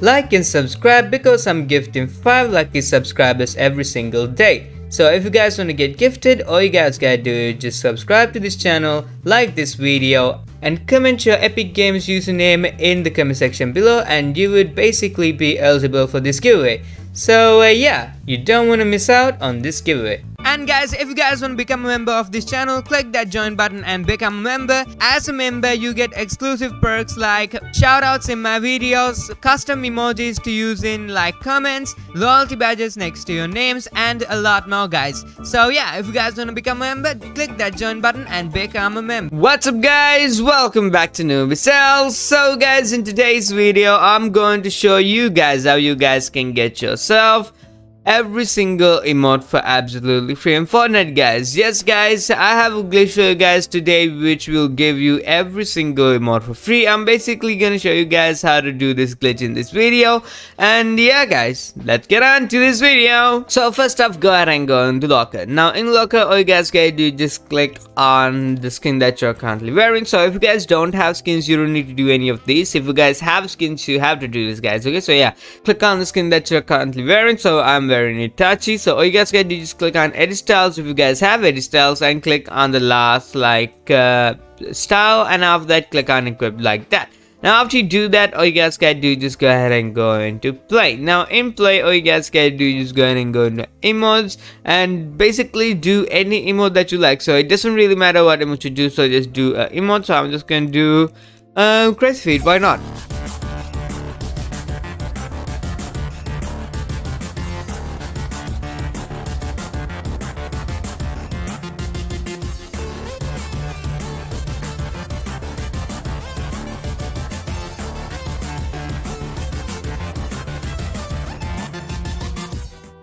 like and subscribe because I'm gifting 5 lucky subscribers every single day. So if you guys want to get gifted, all you guys gotta do is just subscribe to this channel, like this video, and comment your Epic Games username in the comment section below and you would basically be eligible for this giveaway. So uh, yeah, you don't want to miss out on this giveaway. And guys, if you guys want to become a member of this channel, click that join button and become a member. As a member, you get exclusive perks like shoutouts in my videos, custom emojis to use in like comments, loyalty badges next to your names, and a lot more guys. So yeah, if you guys want to become a member, click that join button and become a member. What's up guys? Welcome back to NoobyStyles. So guys, in today's video, I'm going to show you guys how you guys can get yourself every single emote for absolutely free in Fortnite guys. Yes guys, I have a glitch for you guys today which will give you every single emote for free. I'm basically gonna show you guys how to do this glitch in this video. And yeah guys, let's get on to this video. So first off, go ahead and go into Locker. Now in Locker, all you guys gotta do just click on the skin that you're currently wearing. So if you guys don't have skins, you don't need to do any of these. If you guys have skins, you have to do this guys. Okay, so yeah, click on the skin that you're currently wearing. So I'm wearing Itachi. So all you guys gotta do is click on edit styles if you guys have edit styles and click on the last like uh, style and after that click on equip like that. Now after you do that, all you guys gotta do just go ahead and go into play. Now in play, all you guys gotta do just go ahead and go into emotes and basically do any emote that you like. So it doesn't really matter what emote you do, so just do uh, emote. So I'm just gonna do uh, crazy feet, why not?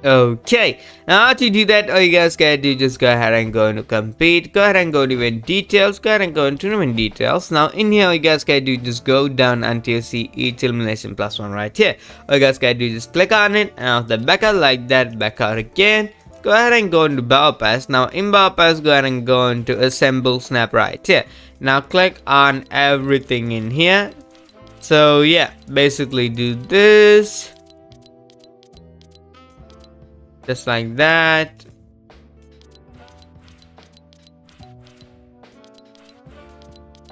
Okay, now to do that, all you guys gotta do just go ahead and go into compete, go ahead and go to event details, go ahead and go into event details. Now in here, all you guys gotta do just go down until you see each elimination plus one right here. All you guys gotta do just click on it and after back out like that, back out again. Go ahead and go into Battle Pass. Now in Battle Pass, go ahead and go into Assemble Snap right here. Now click on everything in here. So yeah, basically do this just like that.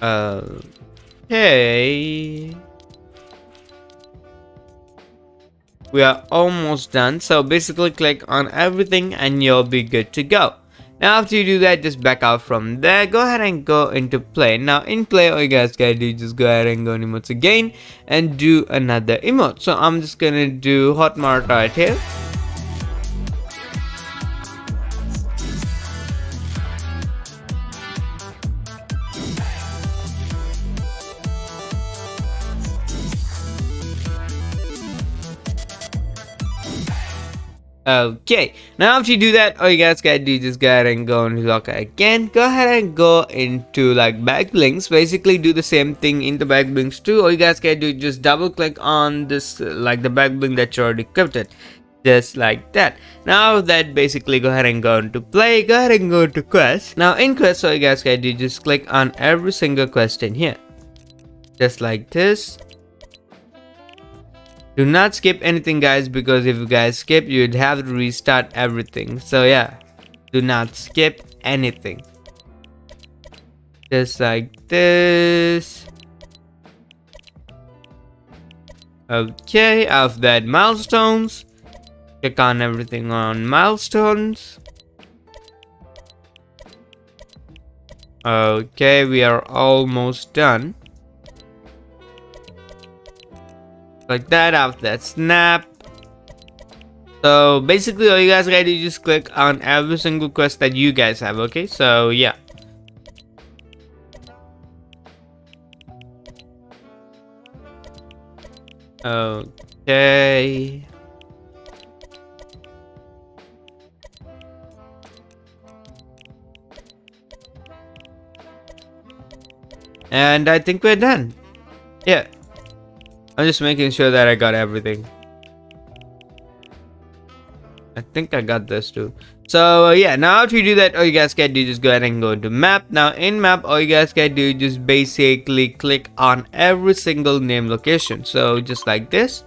Okay. We are almost done. So basically click on everything and you'll be good to go. Now after you do that just back out from there. Go ahead and go into play. Now in play all you guys gotta do just go ahead and go in emotes again and do another emote. So i'm just gonna do Hot Marat right here Okay, now after you do that, all you guys gotta do just go ahead and go into Locker again. Go ahead and go into like back blings. Basically, do the same thing in the back blings too. All you guys gotta do just double click on this, like the back bling that you already equipped Just like that. Now that basically go ahead and go into play. Go ahead and go to quest. Now in quest, all you guys gotta do just click on every single quest in here. Just like this do not skip anything guys because if you guys skip you'd have to restart everything. So yeah. Do not skip anything. Just like this. Okay after that milestones. Click on everything on milestones. Okay we are almost done like that after that snap. So basically all you guys gotta do is just click on every single quest that you guys have okay? So yeah. Okay. And I think we're done. Yeah I'm just making sure that I got everything. I think I got this too. So uh, yeah, now after you do that, all you guys can do just go ahead and go into map. Now in map, all you guys can do just basically click on every single name location. So just like this.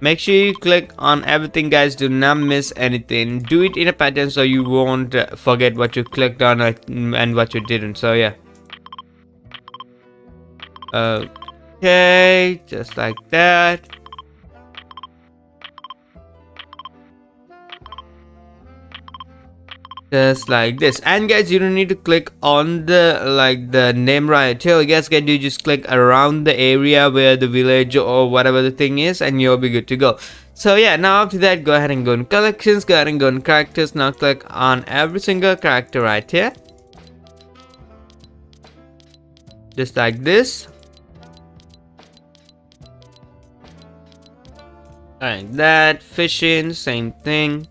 Make sure you click on everything guys, do not miss anything. Do it in a pattern so you won't uh, forget what you clicked on uh, and what you didn't. So yeah. Uh, okay just like that. Just like this. And guys you don't need to click on the like the name right here. You guys can do just click around the area where the village or whatever the thing is and you'll be good to go. So yeah now after that go ahead and go in collections. Go ahead and go in characters. Now click on every single character right here. Just like this like that fishing same thing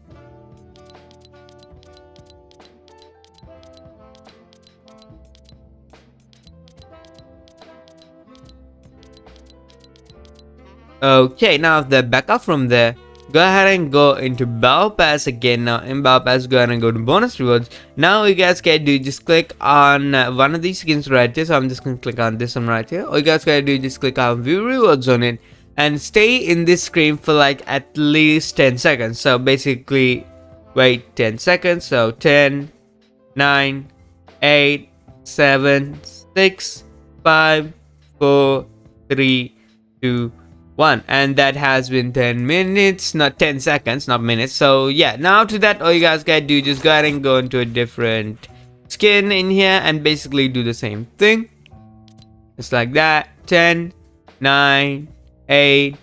Okay, now the back up from there, go ahead and go into Battle Pass again. Now in Battle Pass, go ahead and go to bonus rewards. Now you guys can do just click on uh, one of these skins right here. So I'm just gonna click on this one right here. All you guys gotta do just click on view rewards on it and stay in this screen for like at least 10 seconds. So basically wait 10 seconds. So 10, 9, 8, 7, 6, 5, 4, 3, 2, one and that has been 10 minutes not 10 seconds not minutes so yeah now to that all you guys gotta do just go ahead and go into a different skin in here and basically do the same thing just like that 10 9 8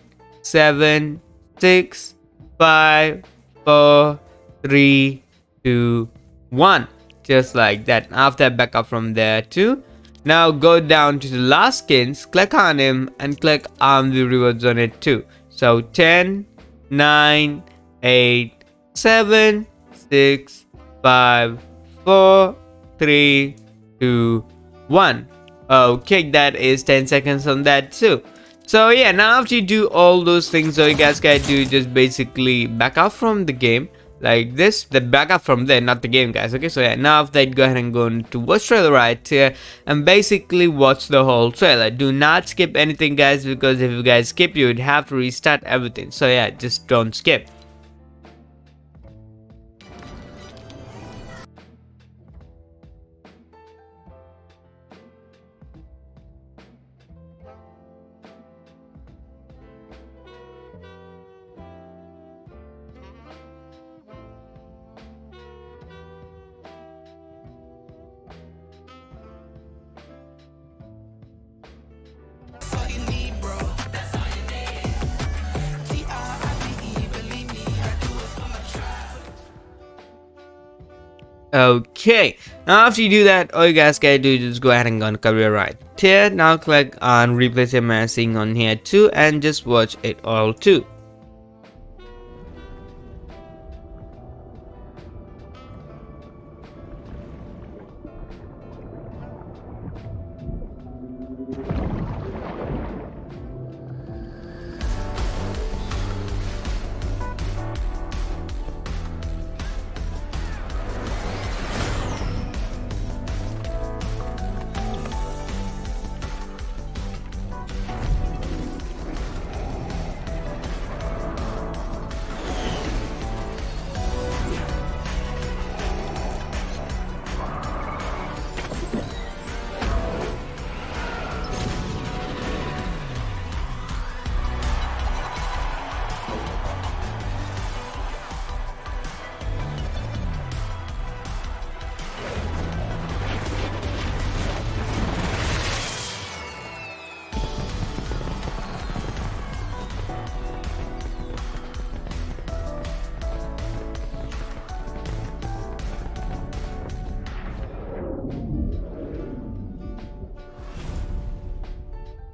7 6 5 4 3 2 1 just like that after back up from there too now go down to the last skins, click on him and click on the rewards on it too. So 10, 9, 8, 7, 6, 5, 4, 3, 2, 1. Okay, that is 10 seconds on that too. So yeah, now after you do all those things, all you guys gotta do just basically back out from the game. Like this the backup from there not the game guys okay? So yeah now after that go ahead and go into watch trailer right here and basically watch the whole trailer. Do not skip anything guys because if you guys skip you would have to restart everything. So yeah just don't skip Okay, now after you do that, all you guys gotta do is just go ahead and go on career right here. Now click on replace your massing on here too and just watch it all too.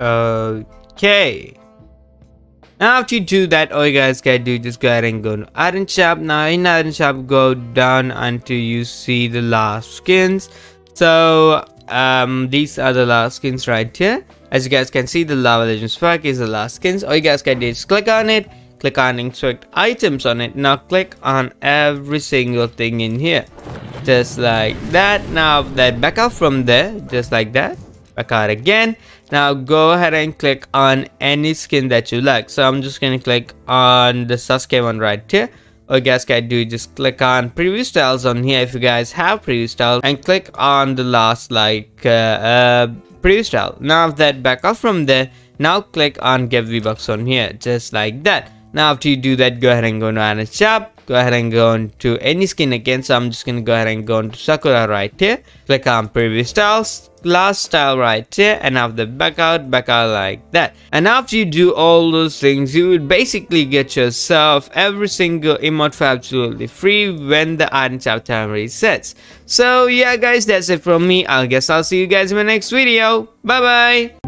Okay. Now after you do that, all you guys can do just go ahead and go to item shop. Now in item shop, go down until you see the last skins. So um, these are the last skins right here. As you guys can see, the Lava Legends pack is the last skins. All you guys can do is click on it, click on inspect items on it. Now click on every single thing in here. Just like that. Now that back up from there, just like that back out again. Now go ahead and click on any skin that you like. So i'm just gonna click on the sasuke one right here. All you guys can do just click on preview styles on here if you guys have preview styles and click on the last like uh, uh, preview style. Now that back off from there. Now click on get v-bucks on here just like that. Now after you do that go ahead and go to Anna shop go ahead and go into any skin again so i'm just gonna go ahead and go into sakura right here. Click on preview styles last style right here and after back out back out like that. And after you do all those things you would basically get yourself every single emote for absolutely free when the item shop time resets. So yeah guys that's it from me. I guess i'll see you guys in my next video. Bye bye